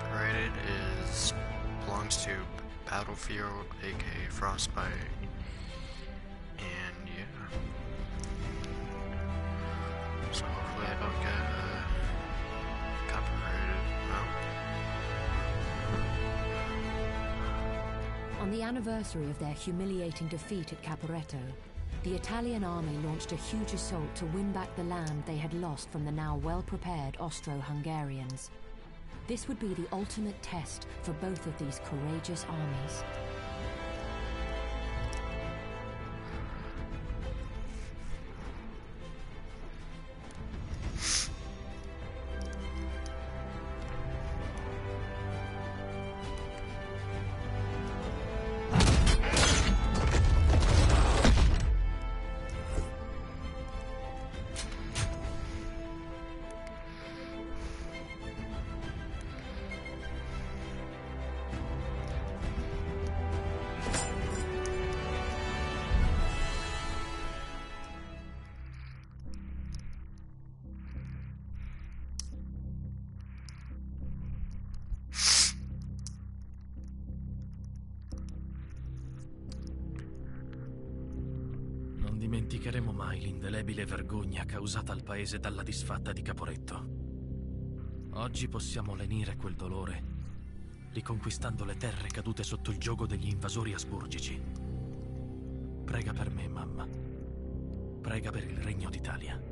operated is belongs to Battlefield, aka Frostbite, and yeah. So hopefully I don't get uh, copyrighted. No. On the anniversary of their humiliating defeat at Caporetto, the Italian army launched a huge assault to win back the land they had lost from the now well-prepared Austro-Hungarians. This would be the ultimate test for both of these courageous armies. Paese dalla disfatta di Caporetto. Oggi possiamo lenire quel dolore, riconquistando le terre cadute sotto il gioco degli invasori asburgici. Prega per me, mamma. Prega per il Regno d'Italia.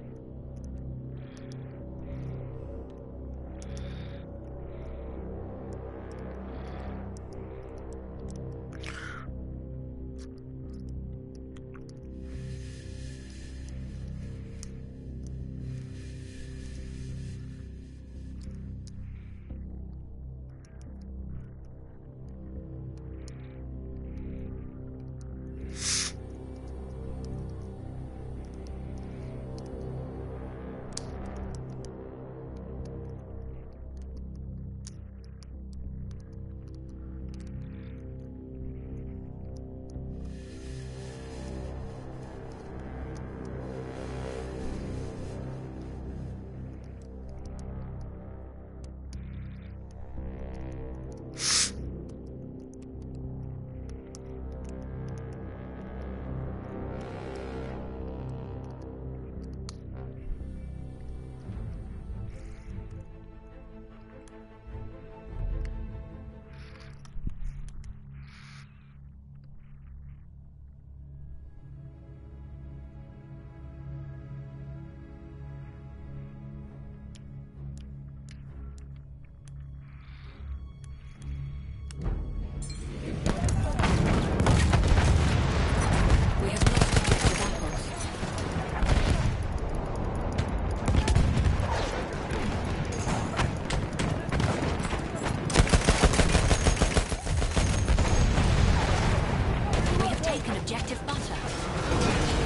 Taken objective butter.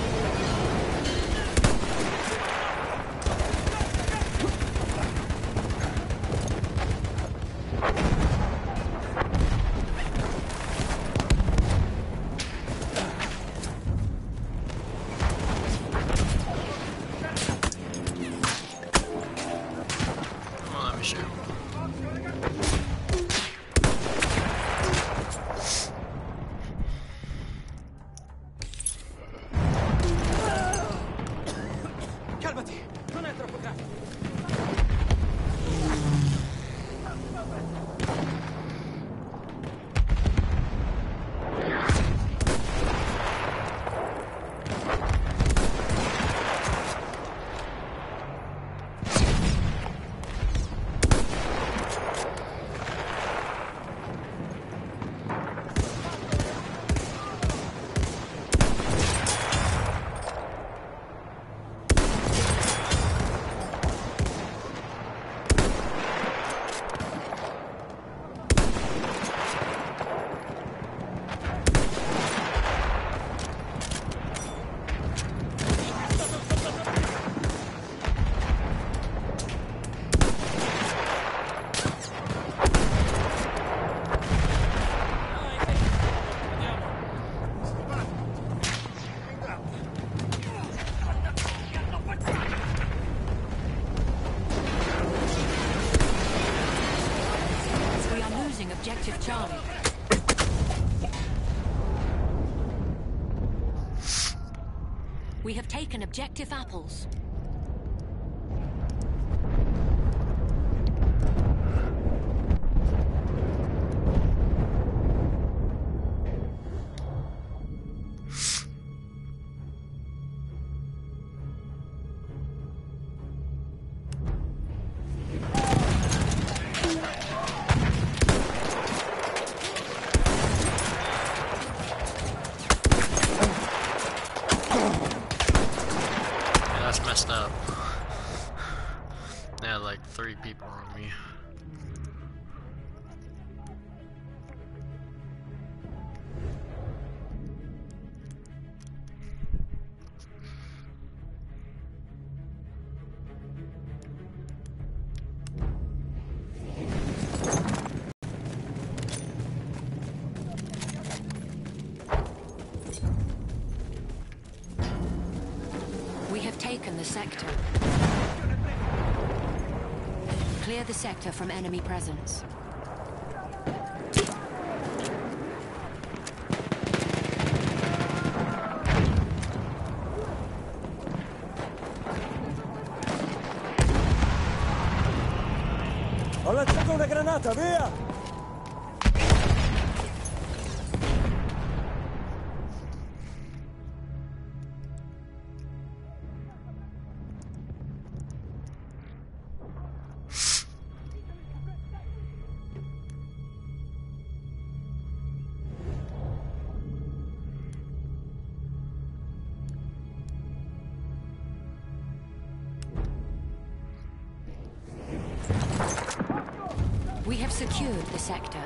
Objective apples. Clear the sector from enemy presence. Ho lanciato una granata, via! We have secured the sector.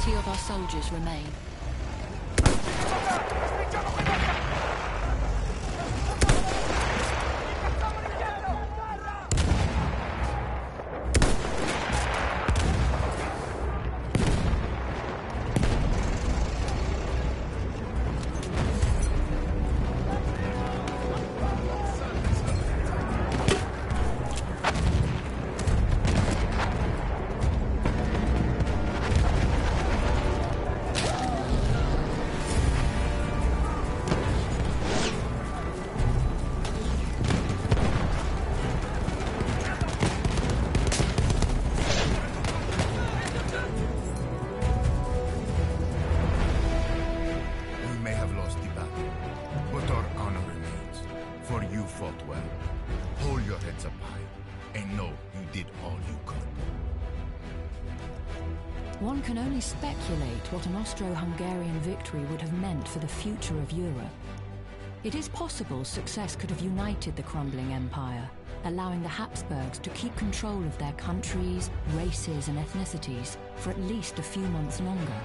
Twenty of our soldiers remain. Only speculate what an Austro-Hungarian victory would have meant for the future of Europe. It is possible success could have united the crumbling empire, allowing the Habsburgs to keep control of their countries, races and ethnicities for at least a few months longer.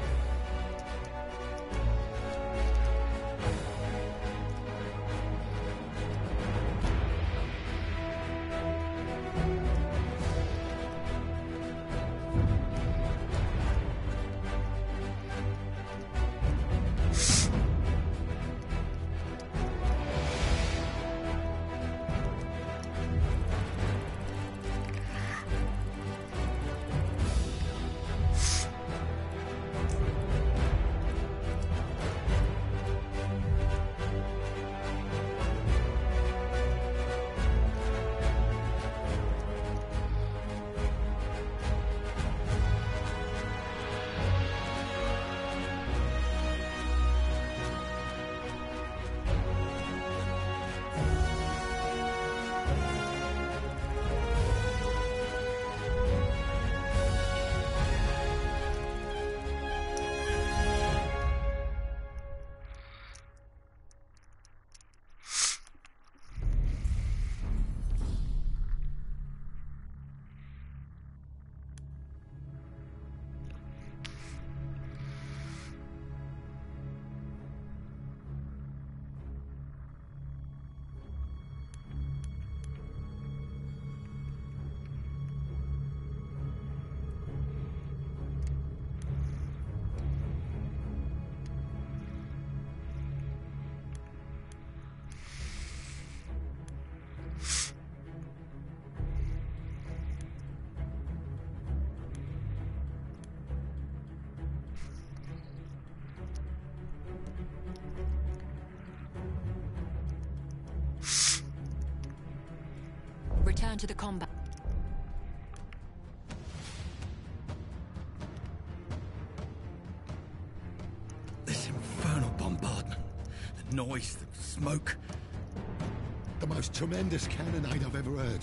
Tremendous cannonade I've ever heard.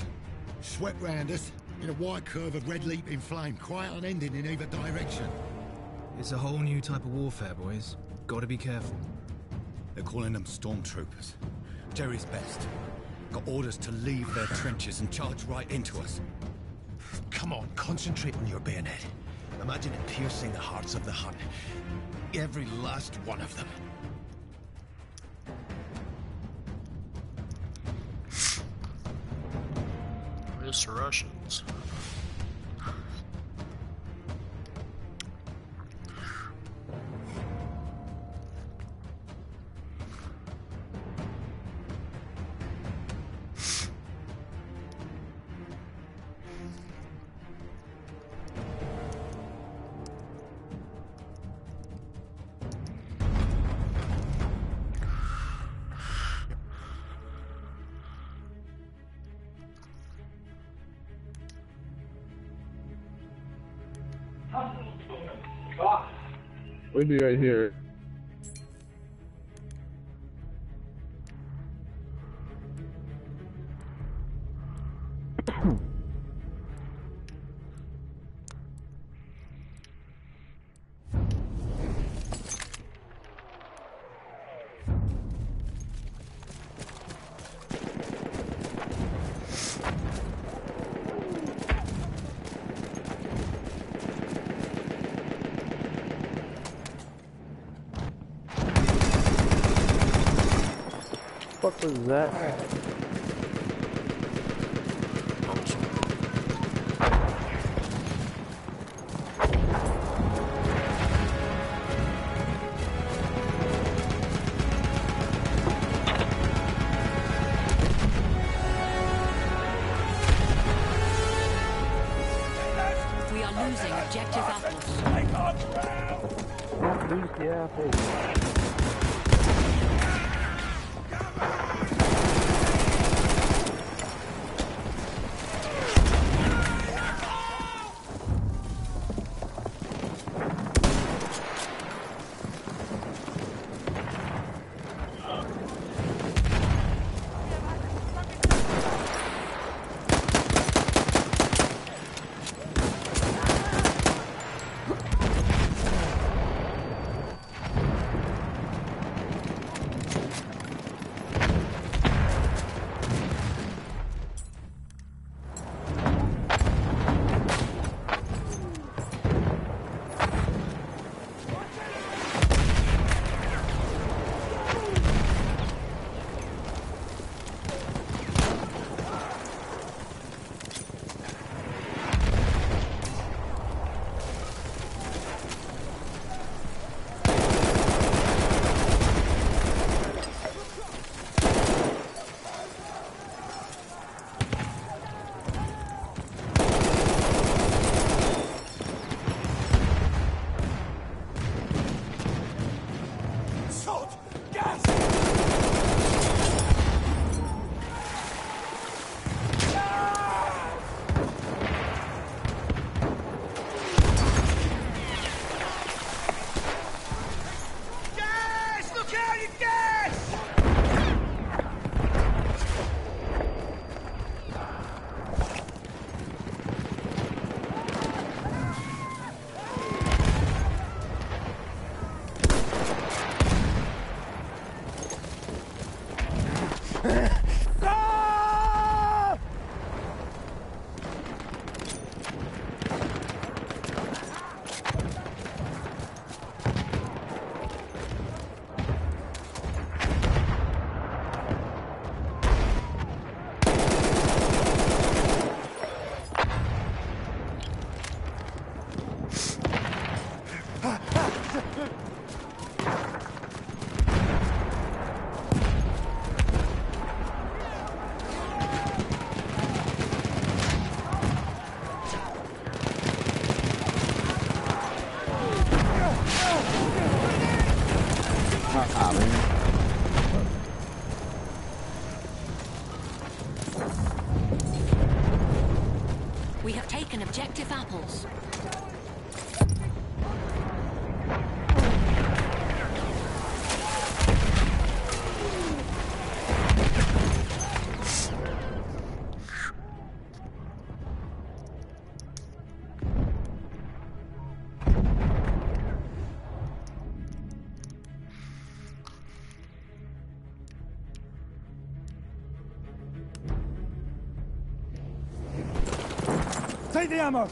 Swept round us in a wide curve of red leaping flame, quite unending in either direction. It's a whole new type of warfare, boys. Gotta be careful. They're calling them stormtroopers. Jerry's best. Got orders to leave their trenches and charge right into us. Come on, concentrate on your bayonet. Imagine it piercing the hearts of the Hun. Every last one of them. Russians? Wait till I hear Ammo!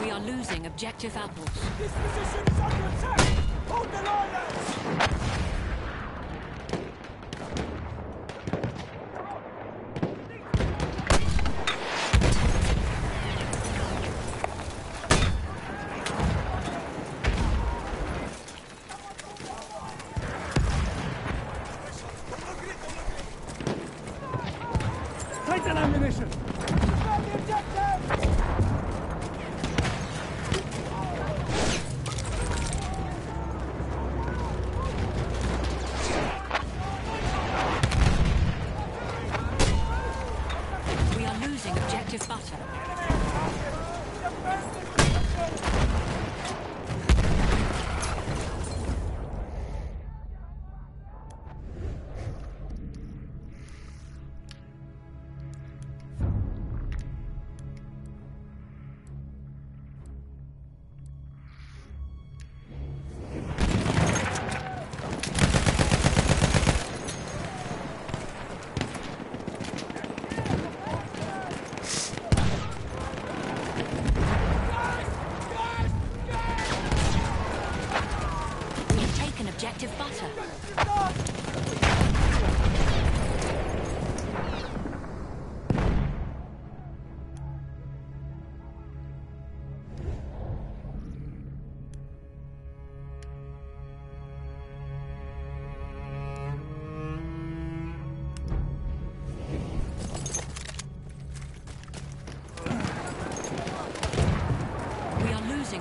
We are losing objective apples.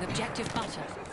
Objective butter.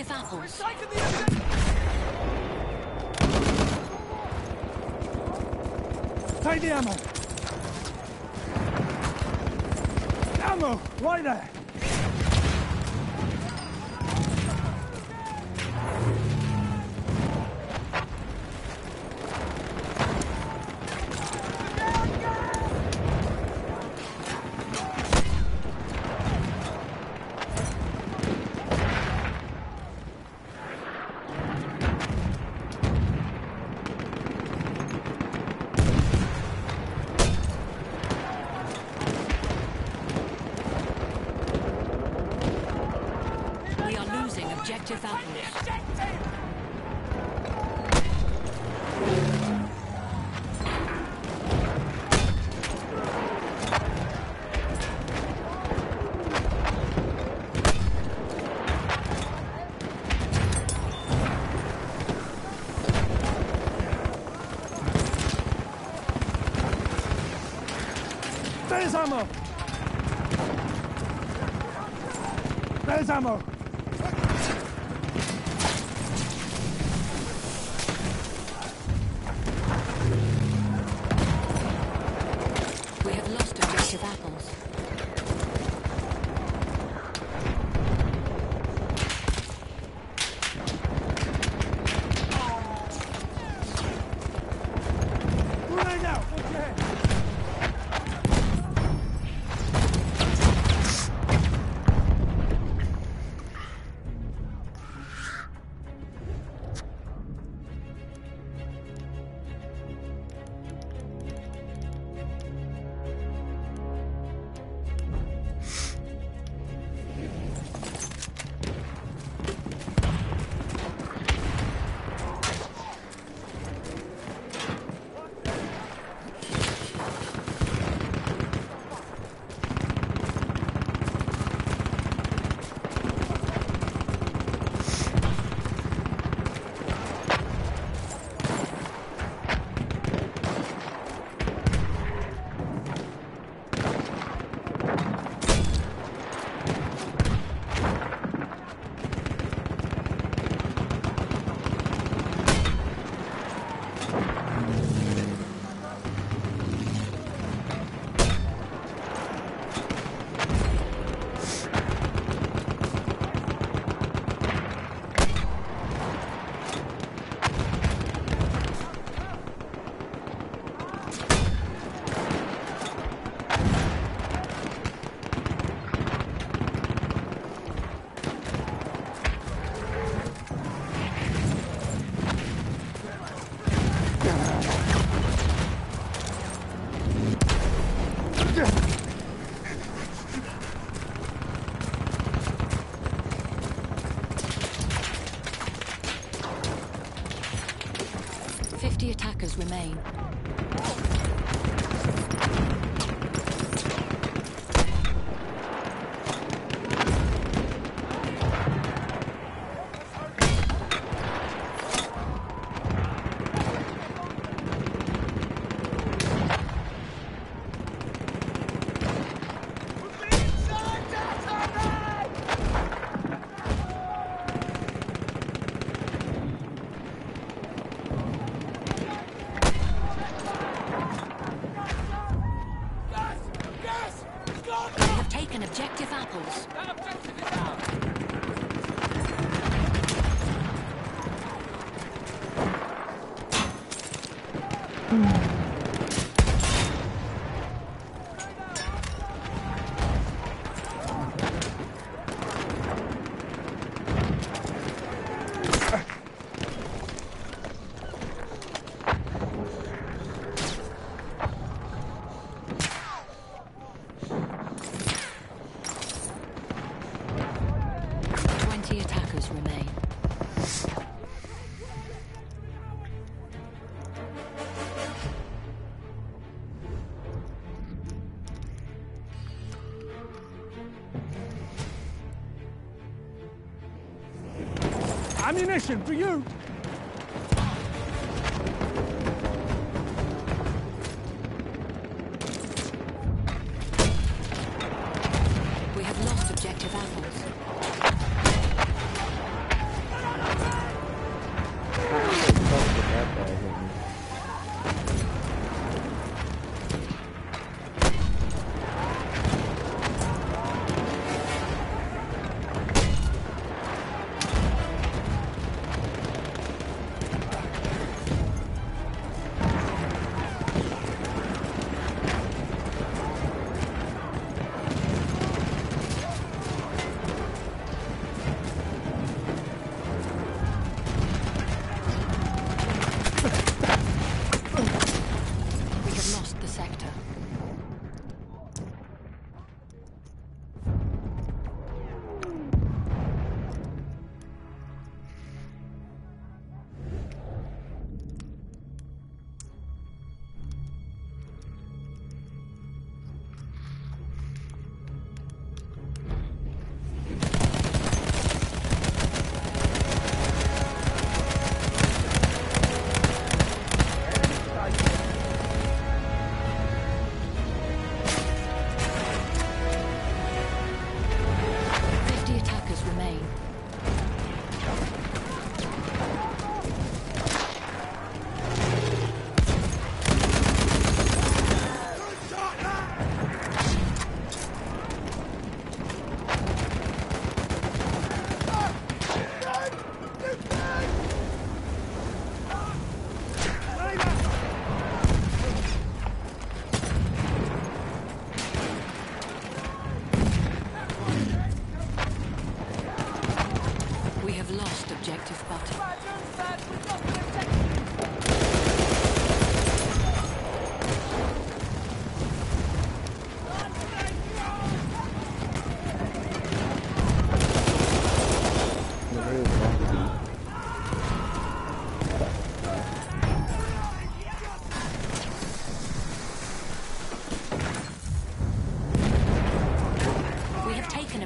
Active apples. Take the ammo! Ammo! Right there! remain. ammunition for you!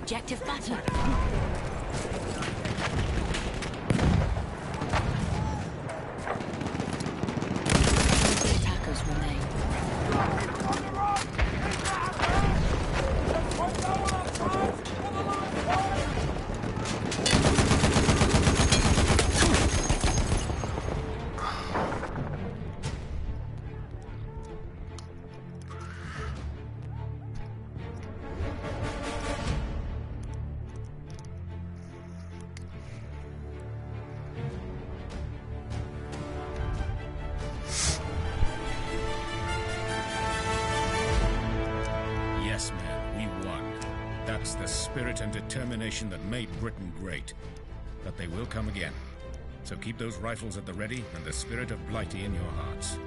Objective button. but they will come again. So keep those rifles at the ready and the spirit of Blighty in your hearts.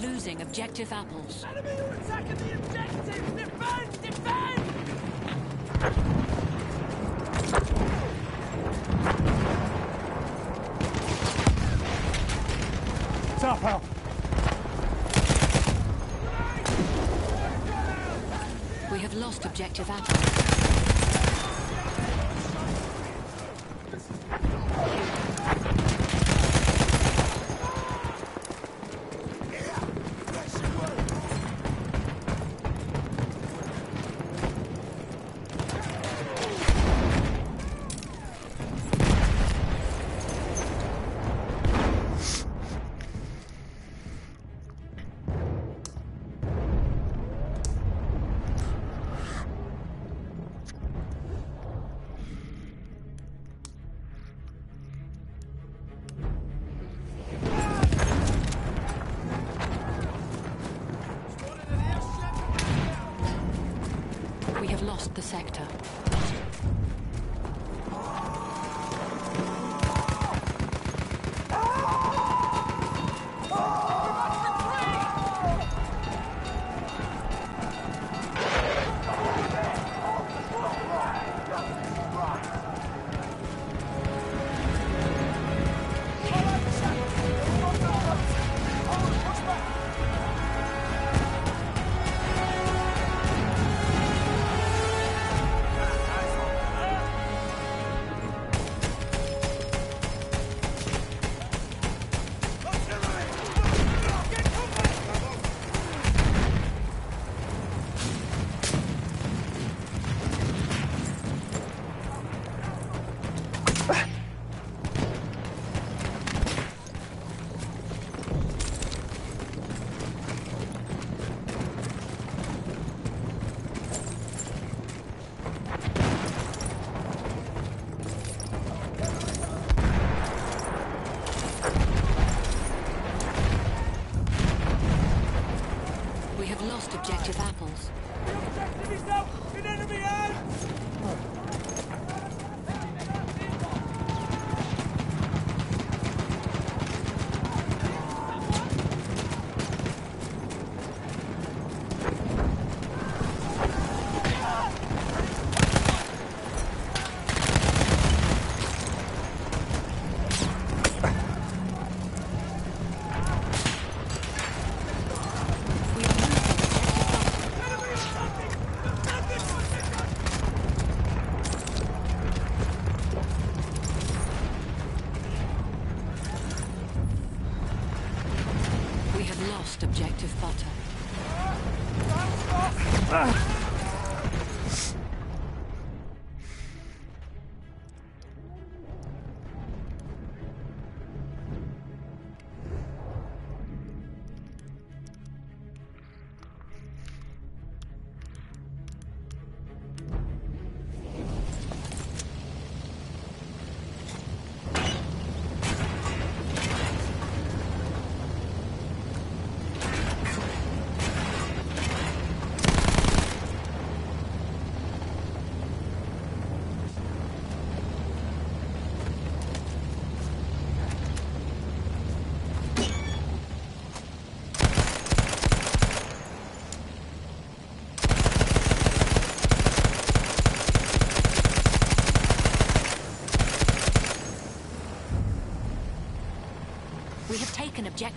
Losing objective apples. Enemy are attacking the objective! Defend! Defend! Tough help. We have lost objective apples.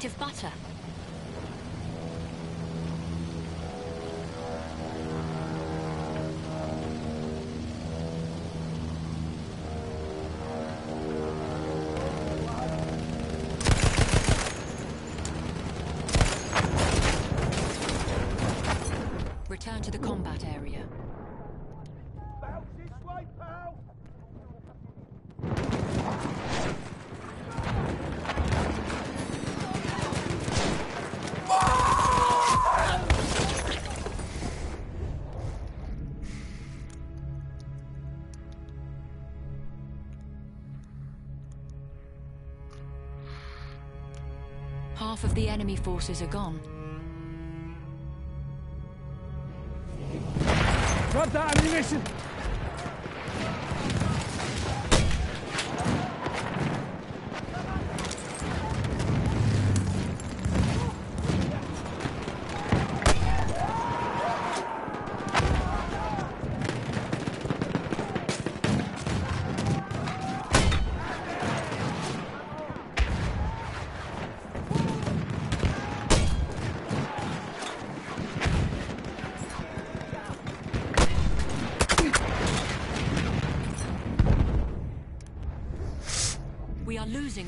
Taken objective butter. Return to the combat area. Enemy forces are gone. Grab that ammunition!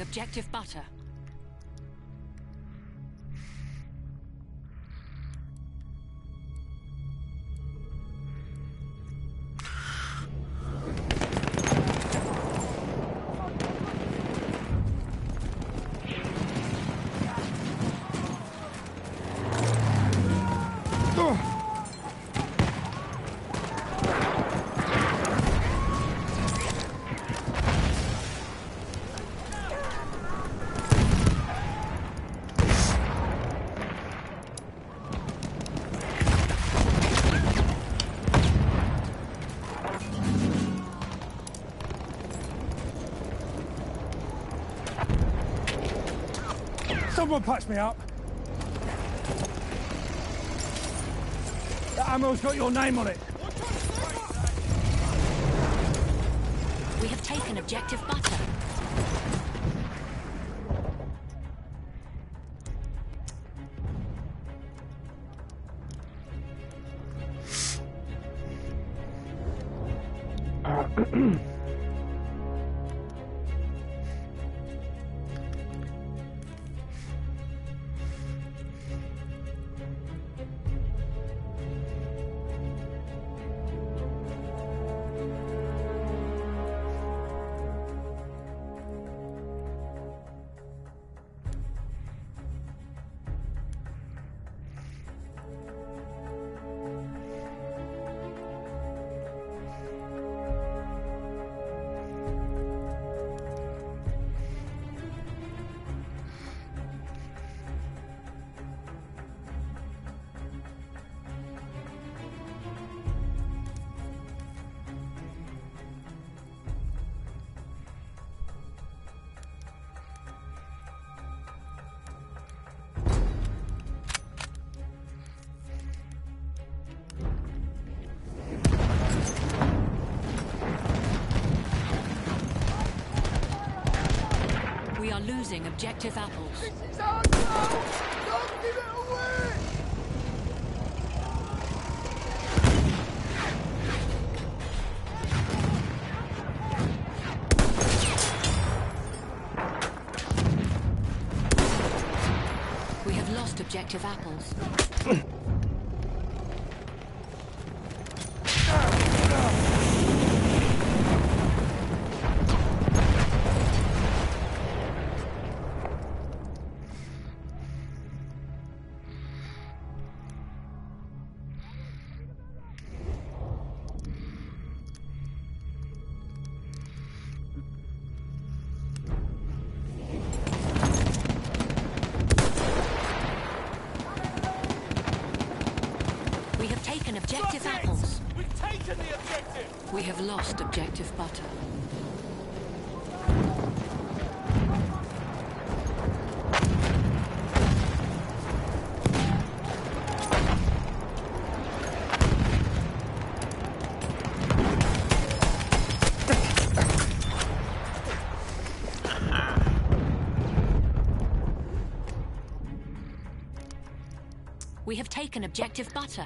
Objective butter. Someone patch me up! That ammo's got your name on it! We have taken objective butter. Lost objective butter. We have taken objective butter.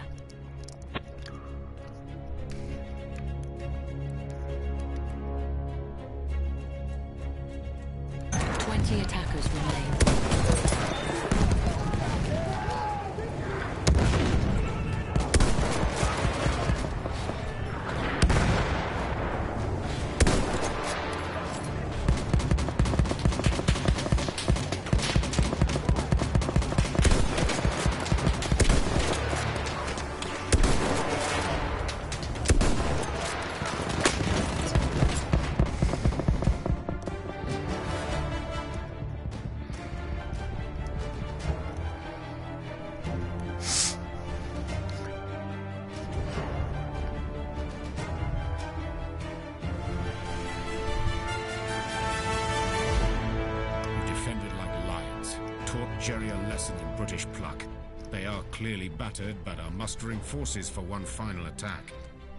But are mustering forces for one final attack.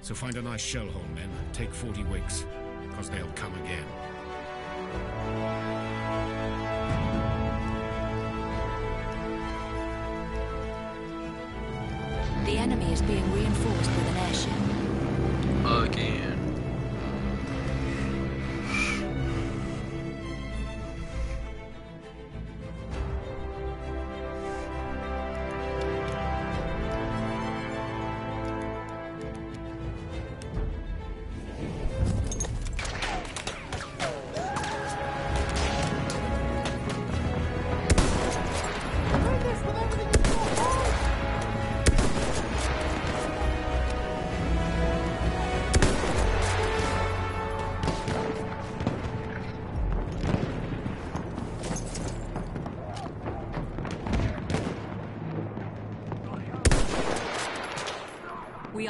So find a nice shell hole, men. Take 40 wicks, because they'll come again.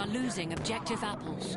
Losing objective apples.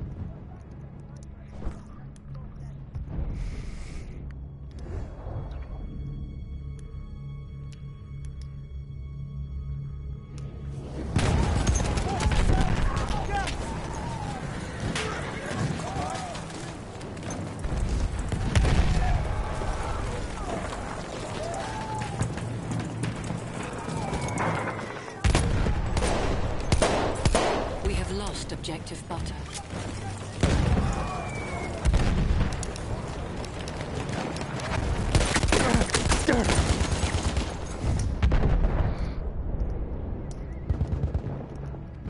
Lost objective butter.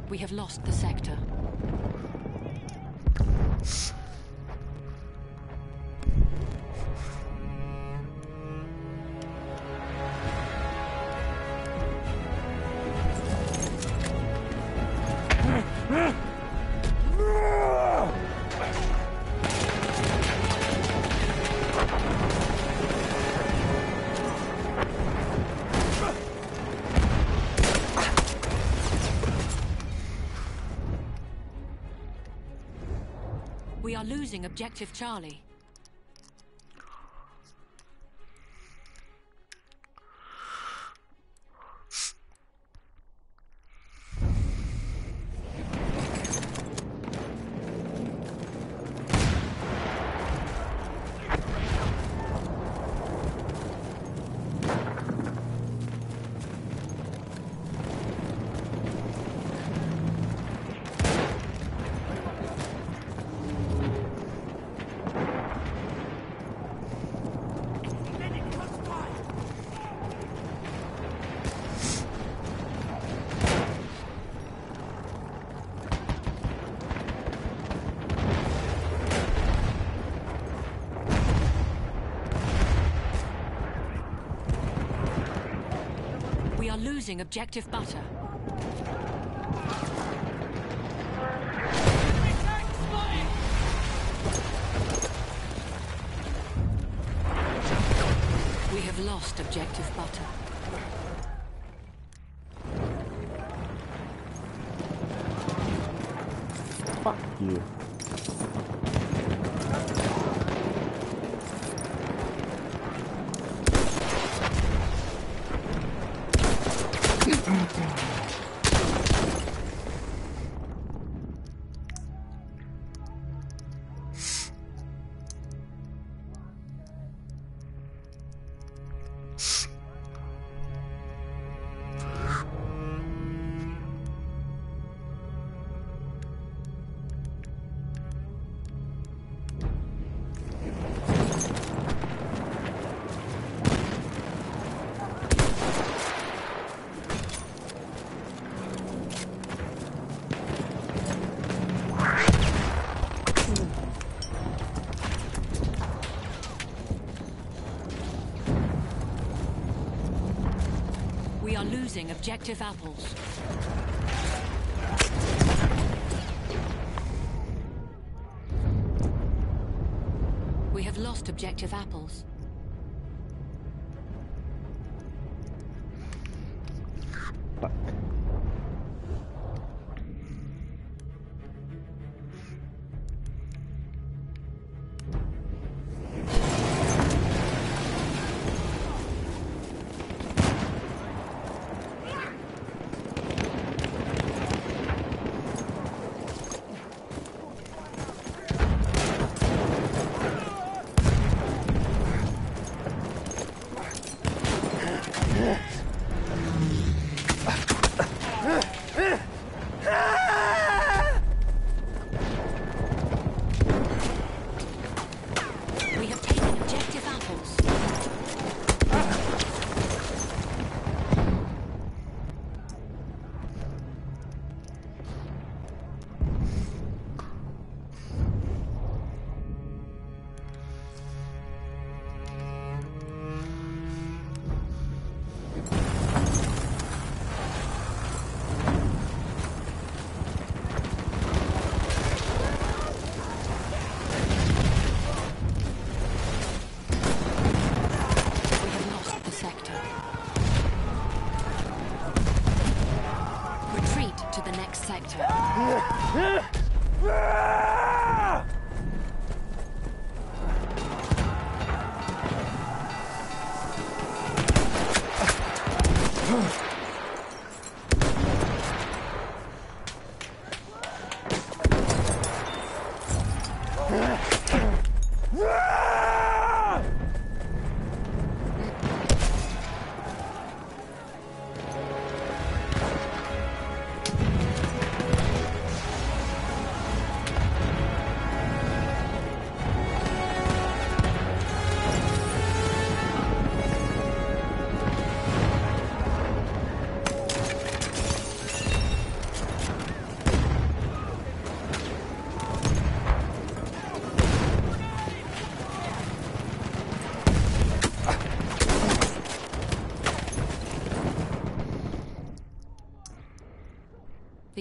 We have lost the losing objective Charlie. Losing objective butter. We have lost objective losing objective apples. We have lost objective apples.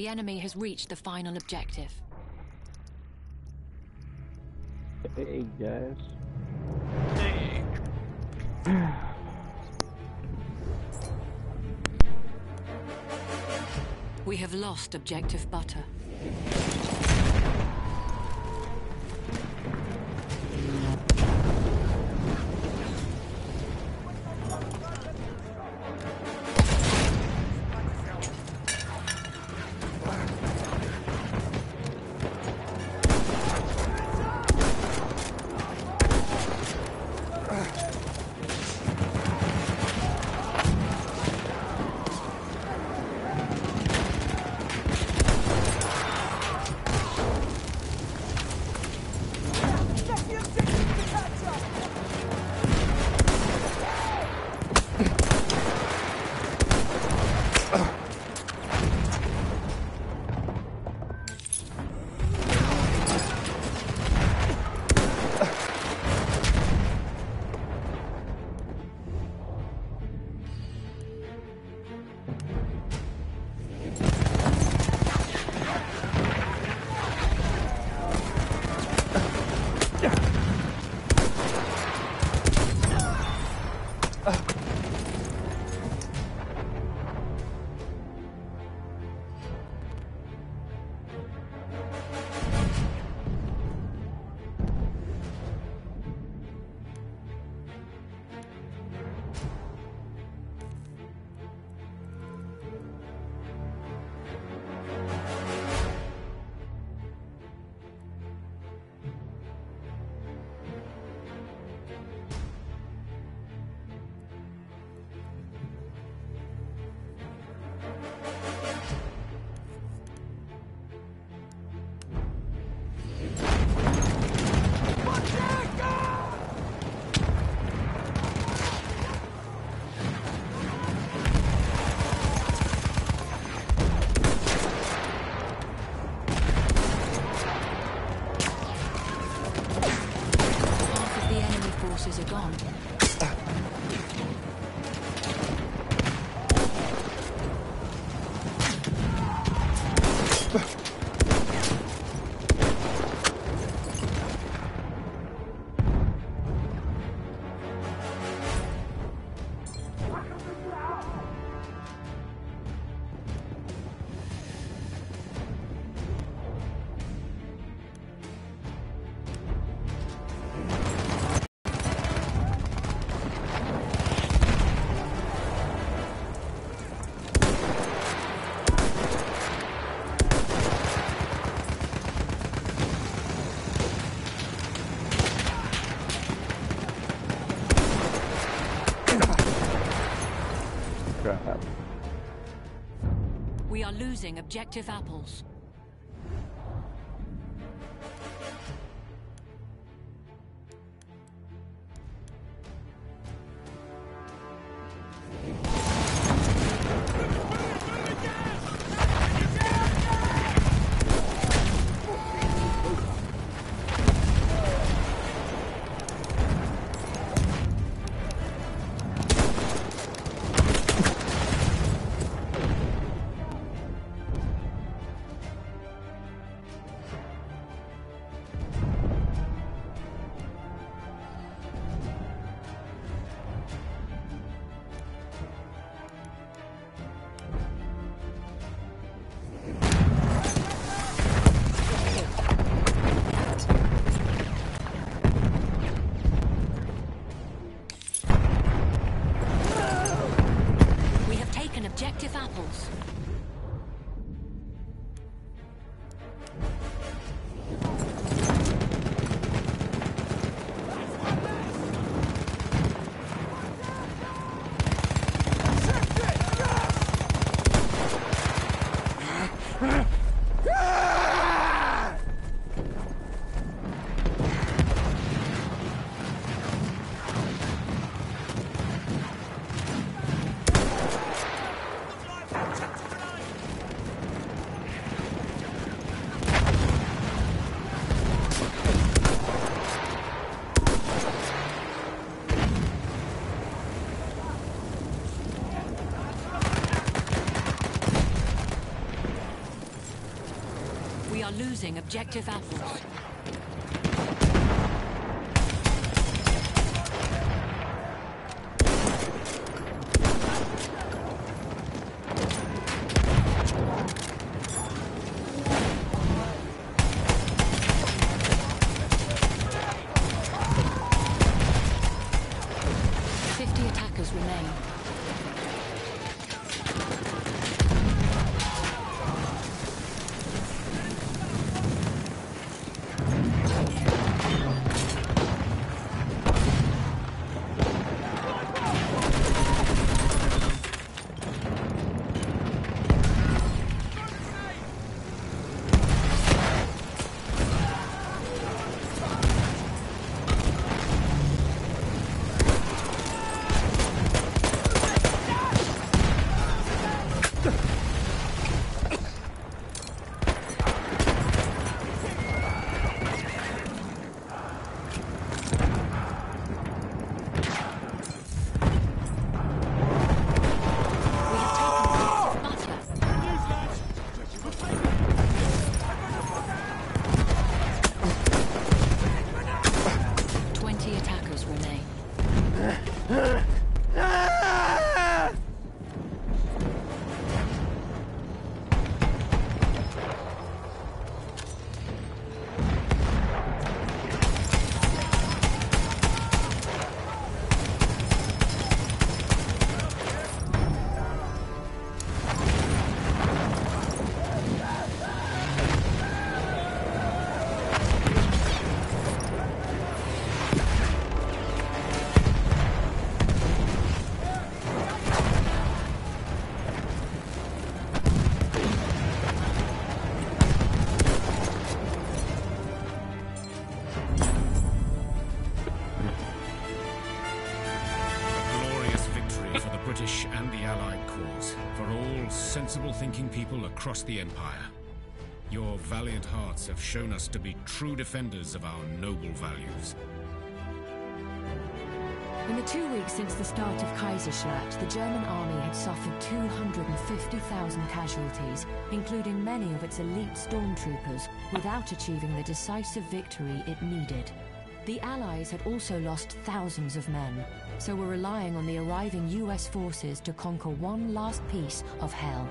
The enemy has reached the final objective. Hey guys. Hey. We have lost objective butter. Losing objective apples. Losing objective apples. Across the Empire. Your valiant hearts have shown us to be true defenders of our noble values. In the two weeks since the start of Kaiserschlacht, the German army had suffered 250,000 casualties, including many of its elite stormtroopers, without achieving the decisive victory it needed. The Allies had also lost thousands of men, so were relying on the arriving US forces to conquer one last piece of hell.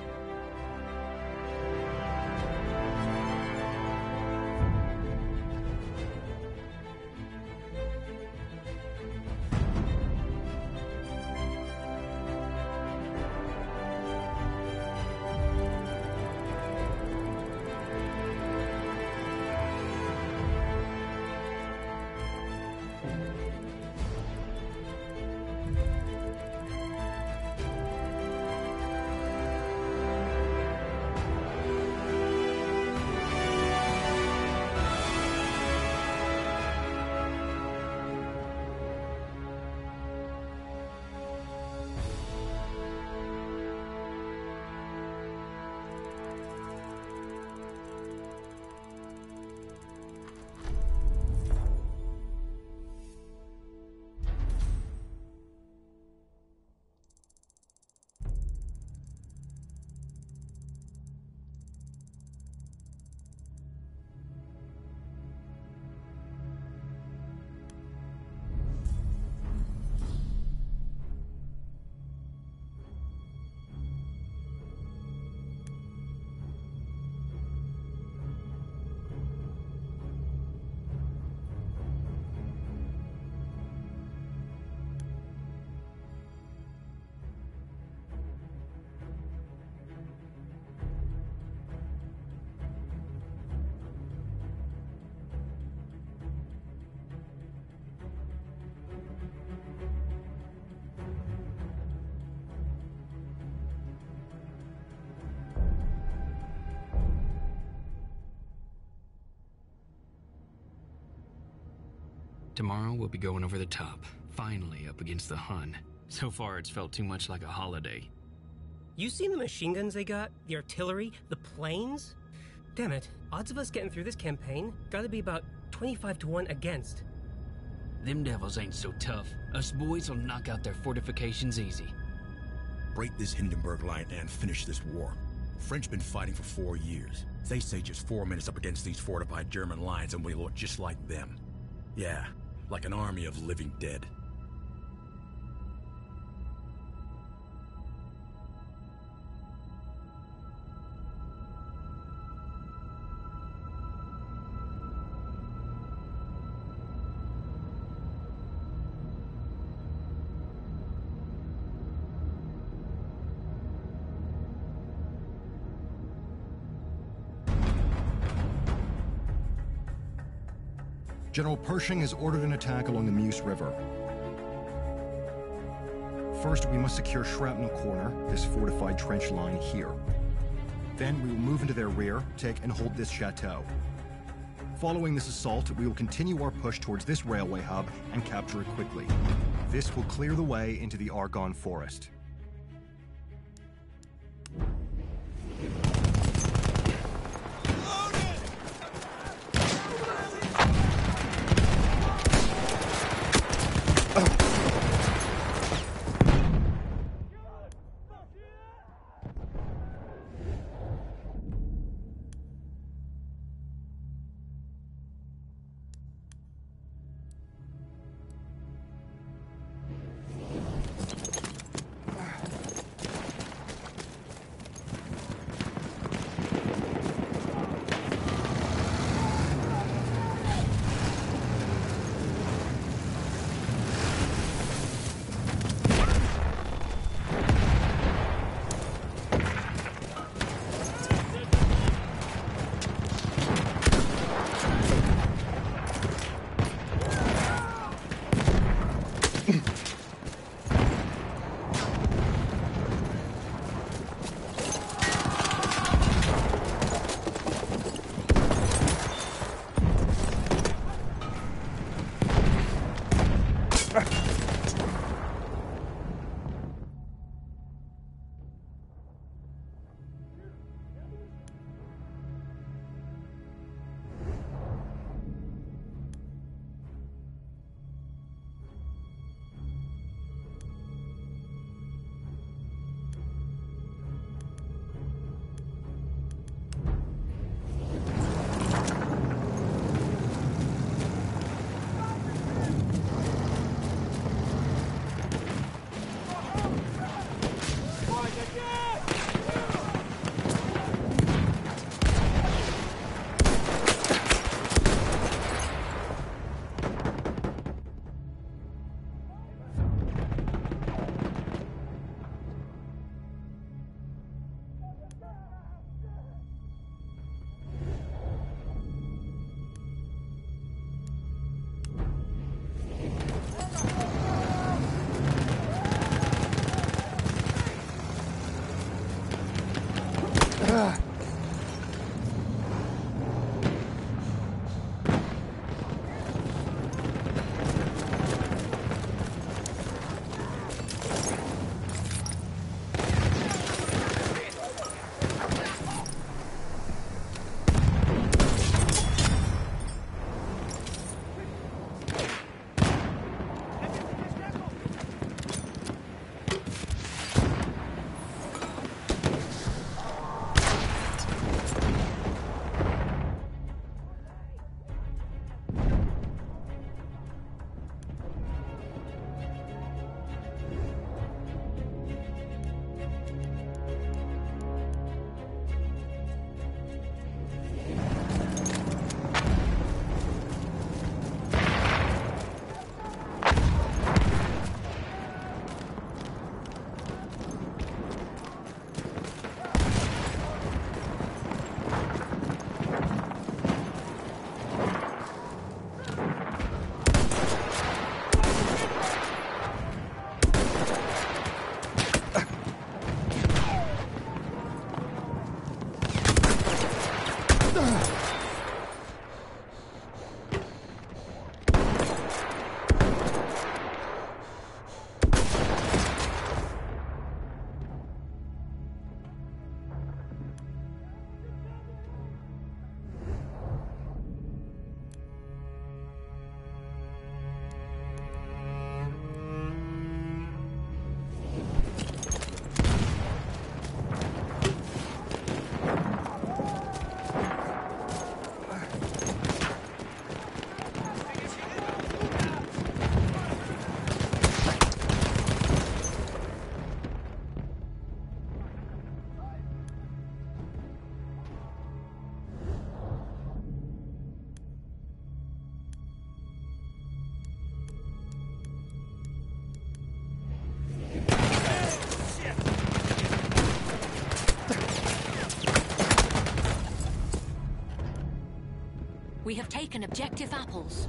Tomorrow we'll be going over the top, finally up against the Hun. So far it's felt too much like a holiday. You seen the machine guns they got? The artillery? The planes? Damn it. Odds of us getting through this campaign gotta be about 25 to 1 against. Them devils ain't so tough. Us boys will knock out their fortifications easy. Break this Hindenburg line and finish this war. French been fighting for four years. They say just four minutes up against these fortified German lines and we look just like them. Yeah, like an army of living dead. General Pershing has ordered an attack along the Meuse River. First, we must secure Shrapnel Corner, this fortified trench line here. Then we will move into their rear, take and hold this chateau. Following this assault, we will continue our push towards this railway hub and capture it quickly. This will clear the way into the Argonne Forest. Have taken objective apples.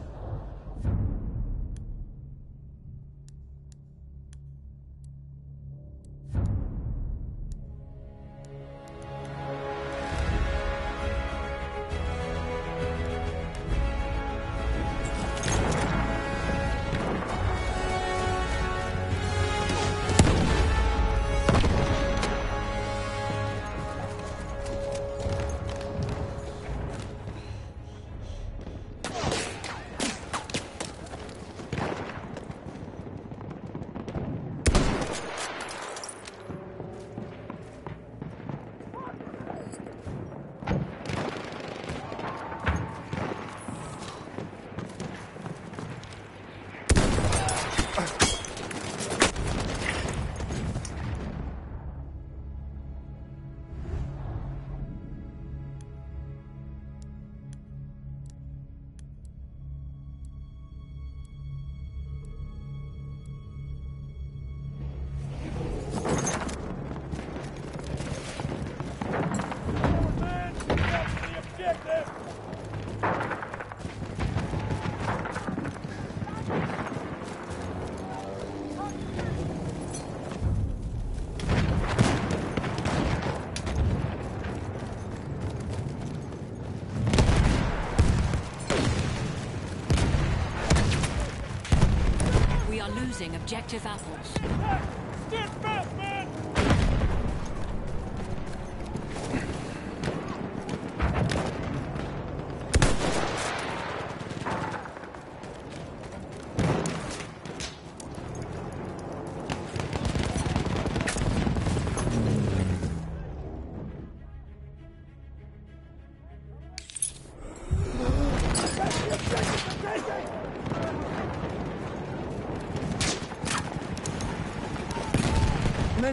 Objective apples.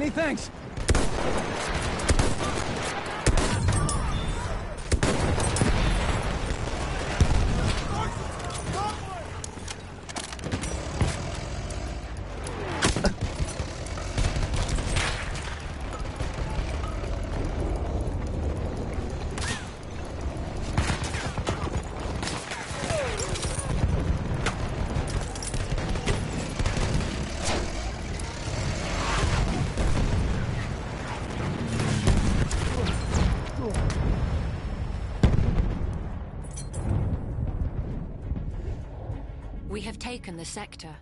Many thanks. The sector.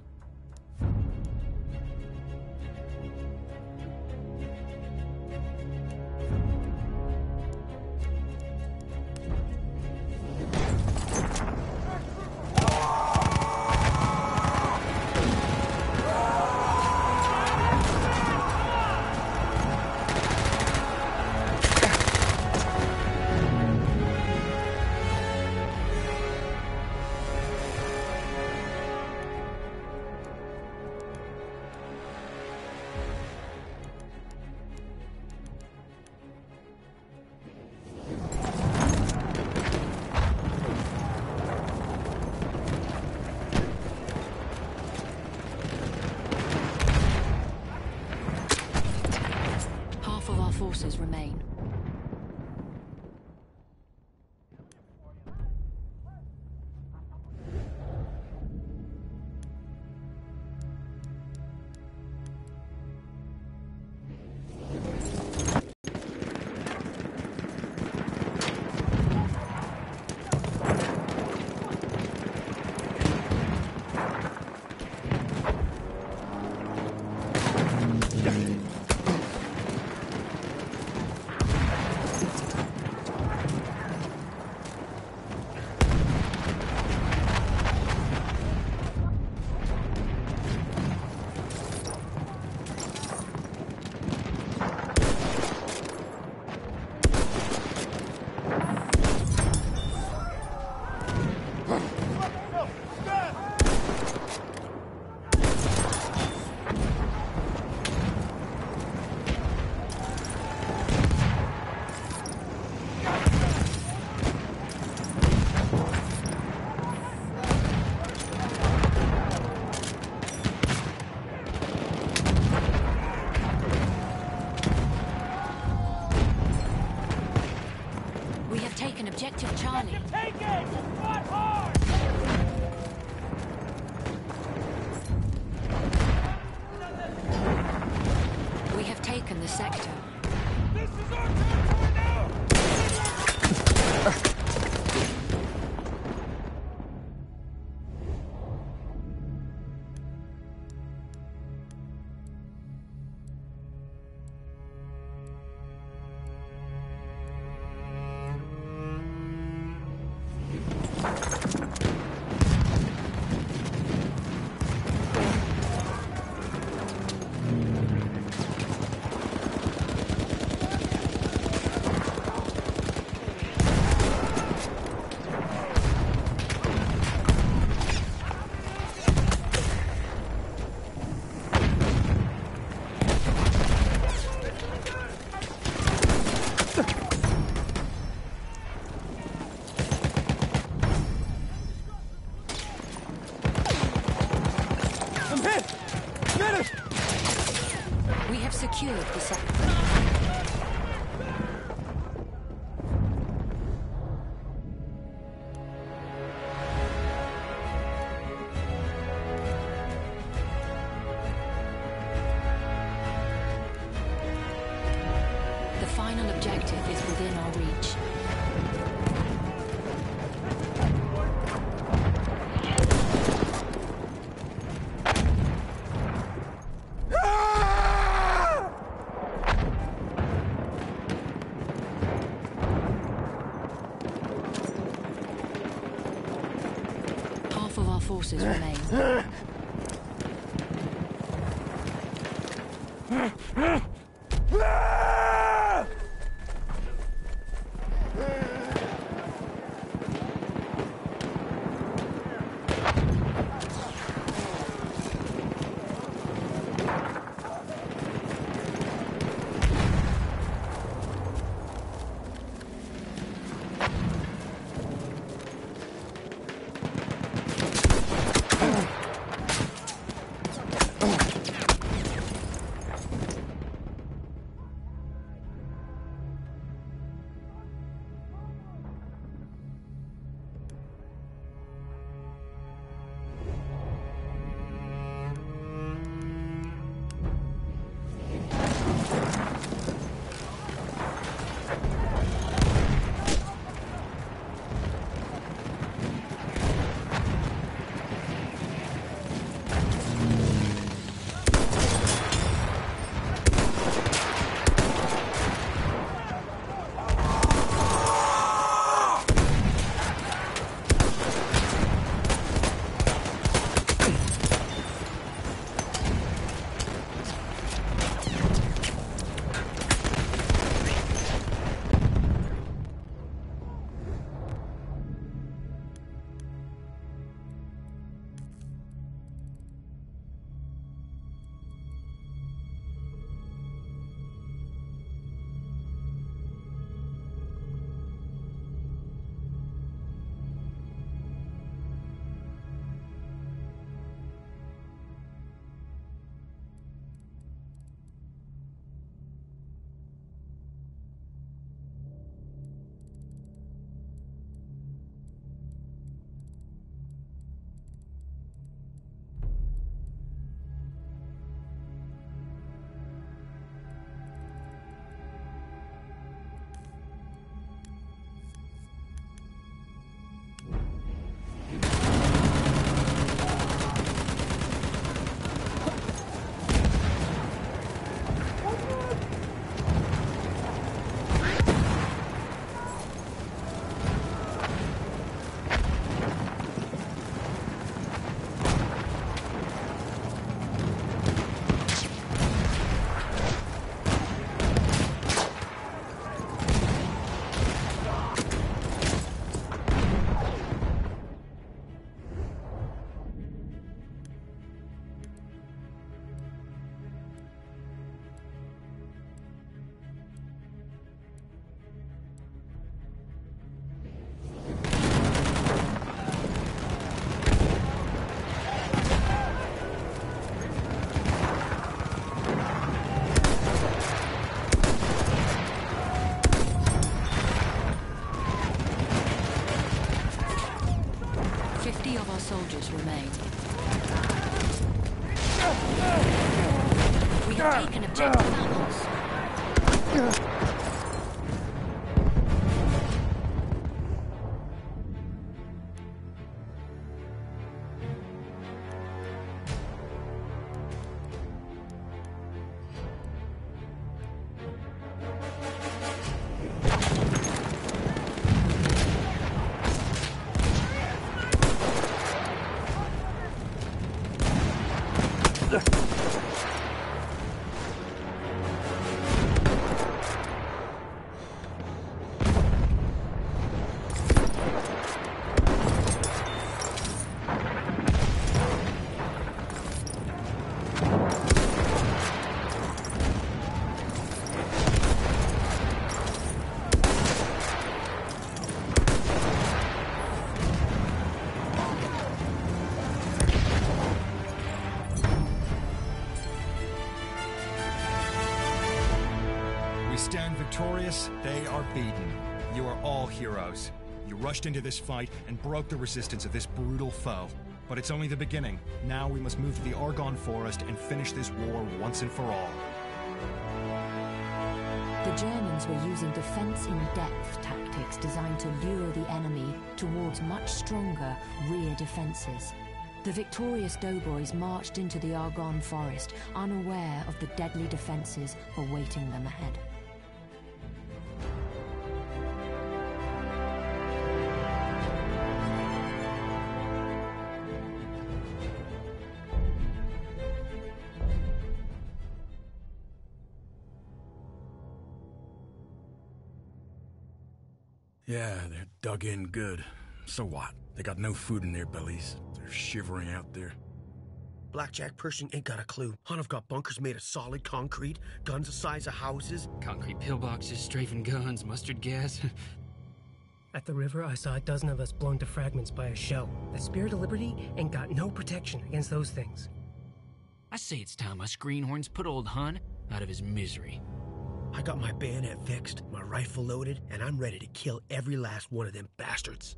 forces remain. beaten. You are all heroes. You rushed into this fight and broke the resistance of this brutal foe. But it's only the beginning. Now we must move to the Argonne Forest and finish this war once and for all. The Germans were using defense-in-depth tactics designed to lure the enemy towards much stronger rear defenses. The victorious doughboys marched into the Argonne forest, unaware of the deadly defenses awaiting them ahead. Yeah, they're dug in good. So what? They got no food in their bellies. They're shivering out there. Blackjack Pershing ain't got a clue. Hun have got bunkers made of solid concrete, guns the size of houses. Concrete pillboxes, strafing guns, mustard gas. At the river, I saw a dozen of us blown to fragments by a shell. The Spirit of Liberty ain't got no protection against those things. I say it's time us greenhorns put old Hun out of his misery. I got my bayonet fixed, my rifle loaded, and I'm ready to kill every last one of them bastards.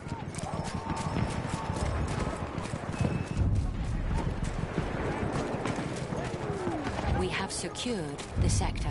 secured the sector.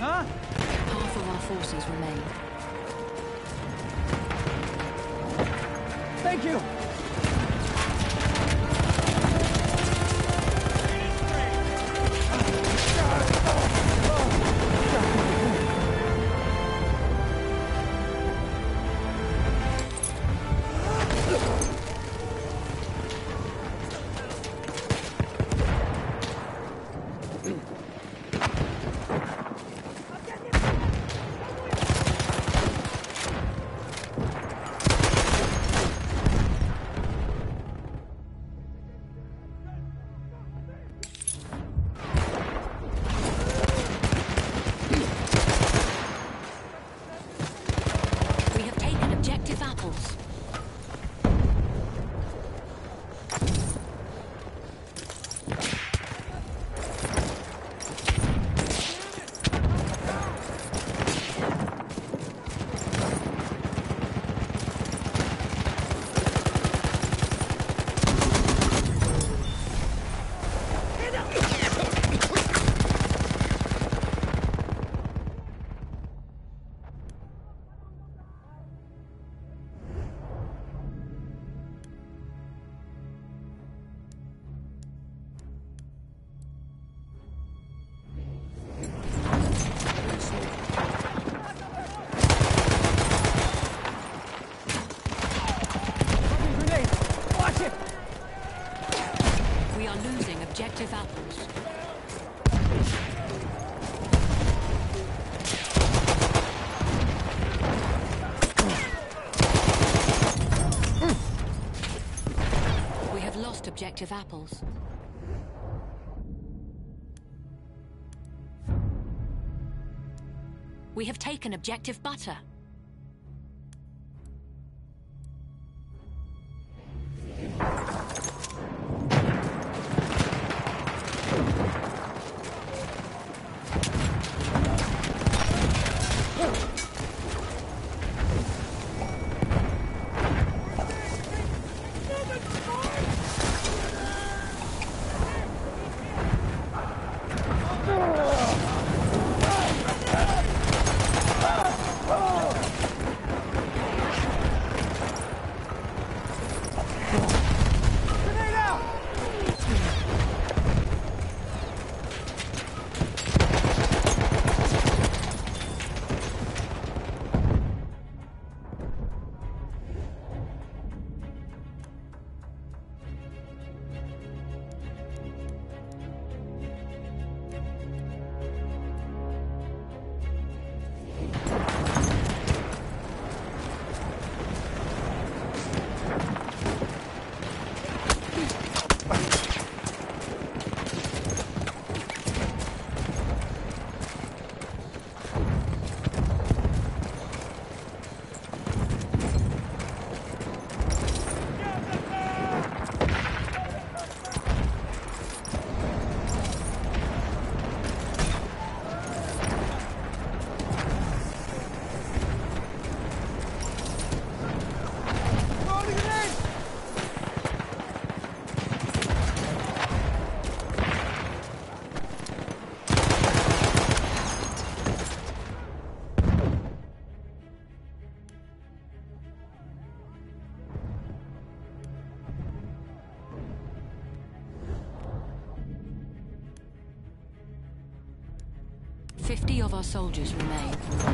啊？bunch of apples. We have taken objective butter. our soldiers remain.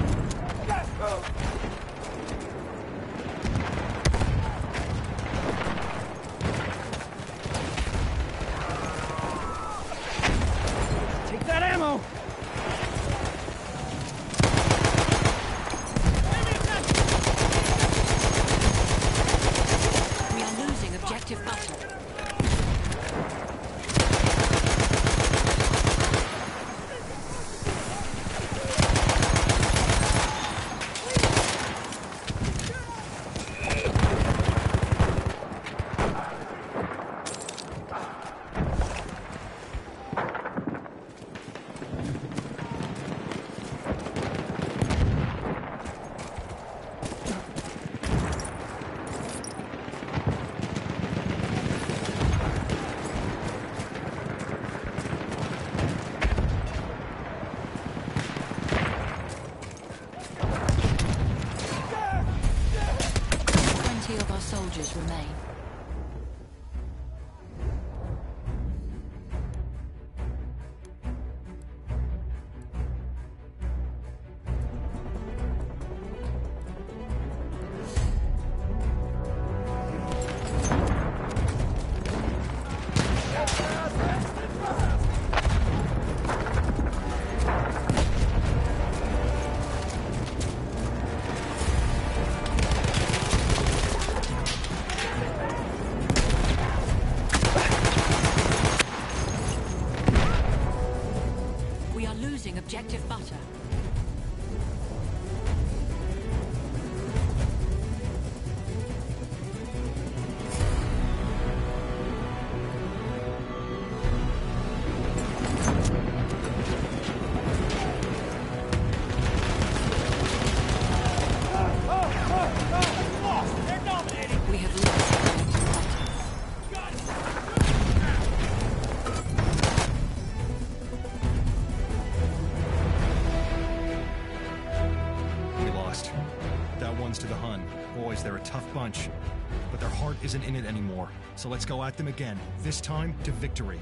Let's go at them again, this time to victory.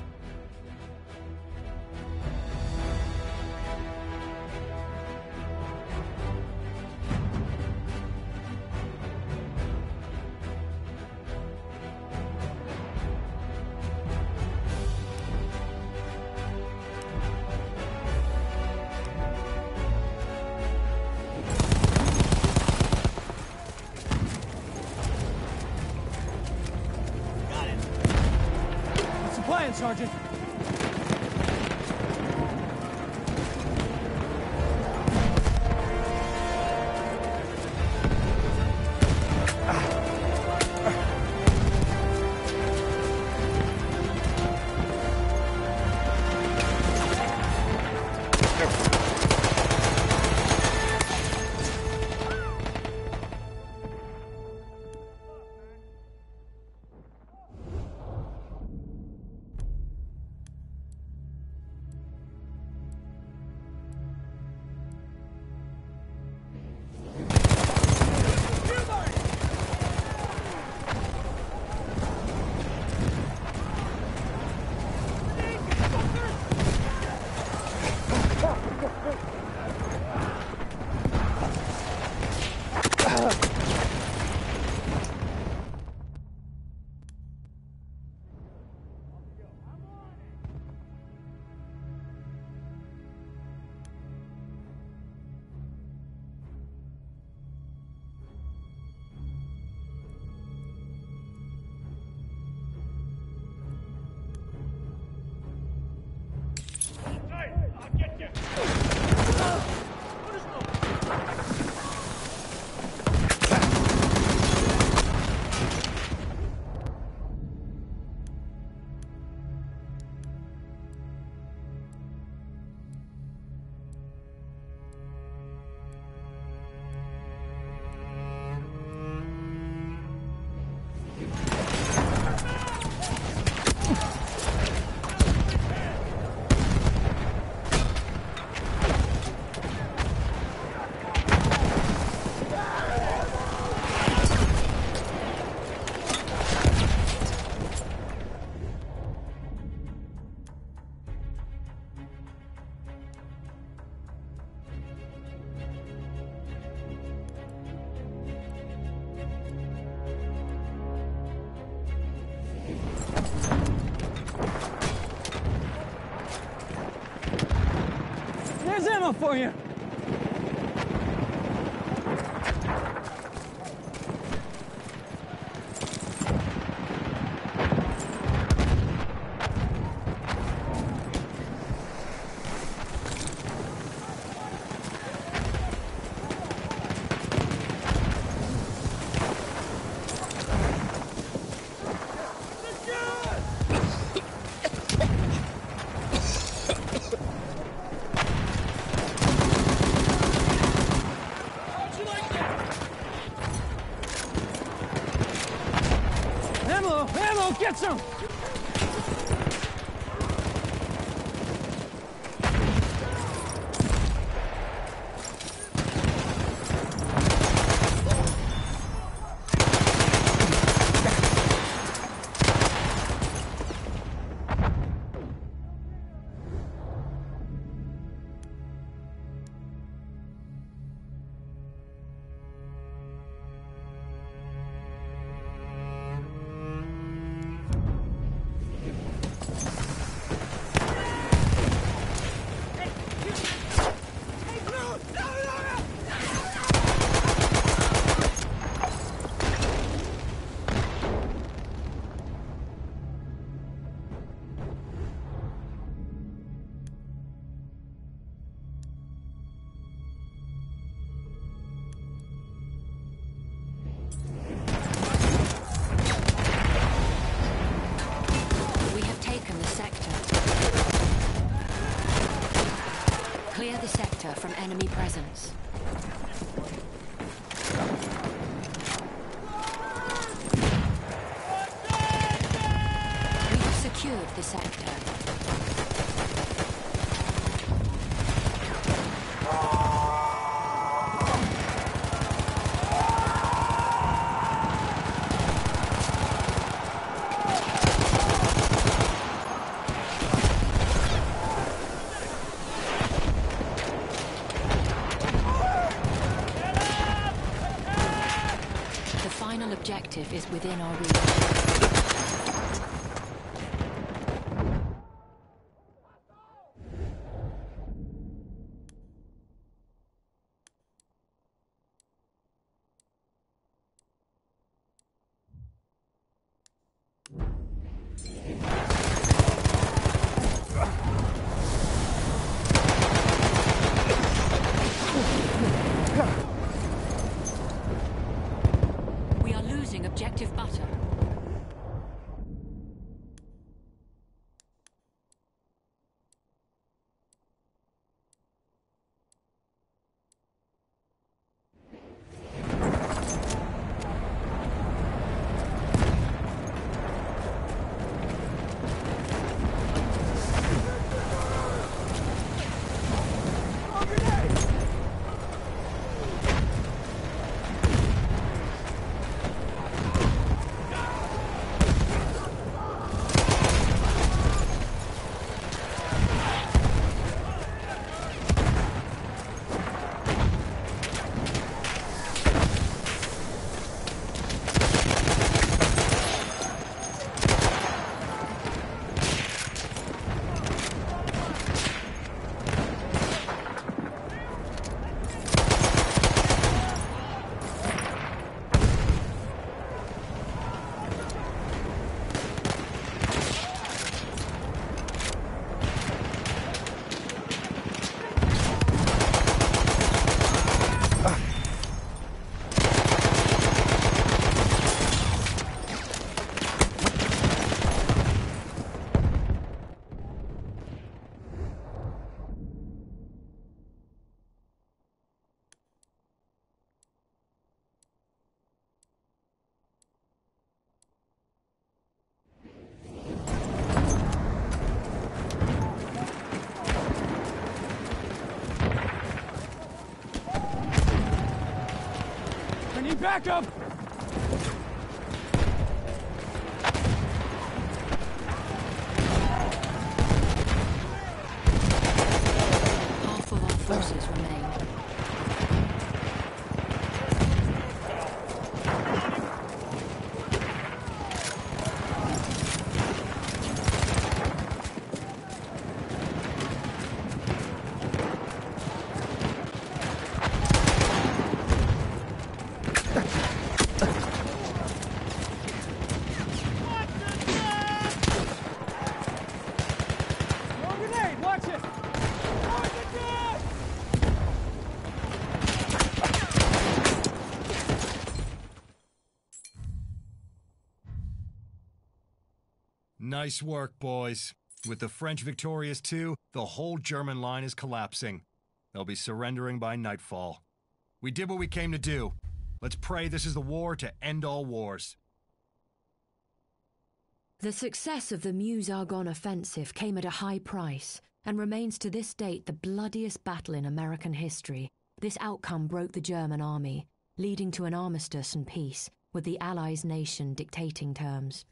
There's ammo objective is within our reach. Backup! Half of our forces remain. Throw a grenade, watch it! Throw a grenade! Nice work, boys. With the French victorious too, the whole German line is collapsing. They'll be surrendering by nightfall. We did what we came to do. Let's pray this is the war to end all wars. The success of the Meuse-Argonne offensive came at a high price and remains to this date the bloodiest battle in American history. This outcome broke the German army, leading to an armistice and peace, with the Allies' nation dictating terms.